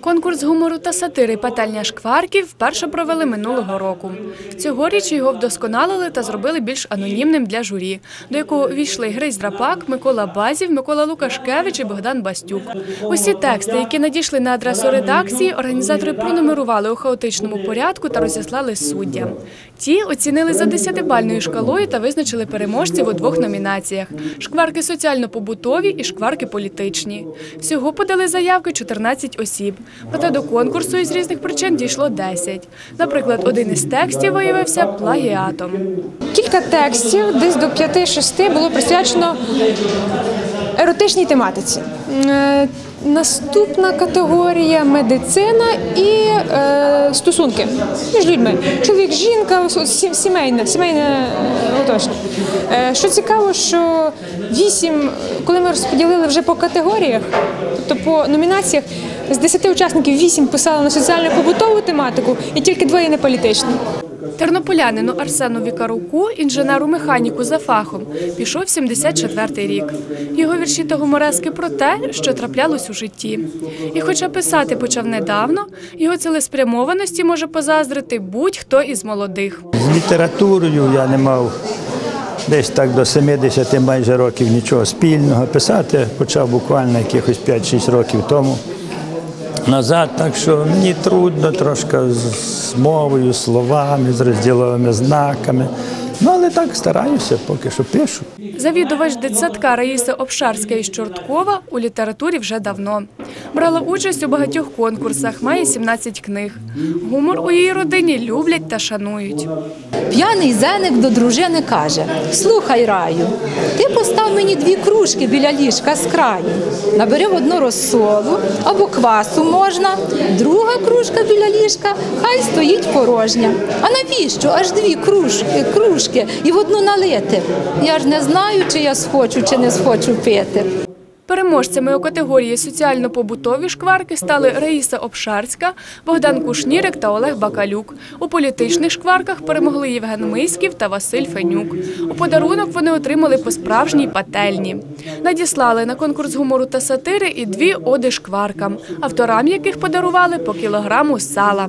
Конкурс гумору та сатири «Пательня шкварків» вперше провели минулого року. Цьогоріч його вдосконалили та зробили більш анонімним для журі, до якого війшли Грись Драпак, Микола Базів, Микола Лукашкевич і Богдан Бастюк. Усі тексти, які надійшли на адресу редакції, організатори пронумерували у хаотичному порядку та розіслали суддям. Ті оцінили за десятибальною шкалою та визначили переможців у двох номінаціях: шкварки соціально-побутові і шкварки політичні. Всього подали заявки 14 осіб. Проте до конкурсу із різних причин дійшло 10. Наприклад, один із текстів виявився плагіатом. Кілька текстів, десь до 5-6 було присвячено еротичній тематиці. Е, Наступна категорія медицина і е, стосунки між людьми. Чоловік, жінка, сімейне, сімейне оточення. Е, що цікаво, що вісім, коли ми розподілили вже по категоріях, тобто по номінаціях, з 10 учасників вісім писали на соціально-побутову тематику і тільки двоє не політичну. Тернополянину Арсену Вікаруку, інженеру-механіку за фахом, пішов 74-й рік. Його вірші та гуморески про те, що траплялось у житті. І хоча писати почав недавно, його цілеспрямованості може позаздрити будь-хто із молодих. З літературою я не мав десь так до 70 майже років нічого спільного. Писати почав буквально якихось 5-6 років тому назад. Так що мені трудно трошки з мовою, словами, з розділовими знаками. Ну, але так стараюся, поки що пишу. Завідувач дитсадка Раїса Обшарська із Чорткова у літературі вже давно. Брала участь у багатьох конкурсах, має 17 книг. Гумор у її родині люблять та шанують. П'яний зеник до дружини каже: Слухай, раю, ти постав мені дві кружки біля ліжка з краю. Наберемо одну розсолу або квасу можна, друга кружка біля ліжка, хай стоїть порожня. А навіщо аж дві кружки, кружки і в одну налити? Я ж не знаю, чи я схочу, чи не схочу пити. Переможцями у категорії соціально-побутові шкварки стали Раїса Обшарська, Богдан Кушнірик та Олег Бакалюк. У політичних шкварках перемогли Євген Миськів та Василь Фенюк. У подарунок вони отримали по справжній пательні. Надіслали на конкурс гумору та сатири і дві оди шкваркам, авторам яких подарували по кілограму сала.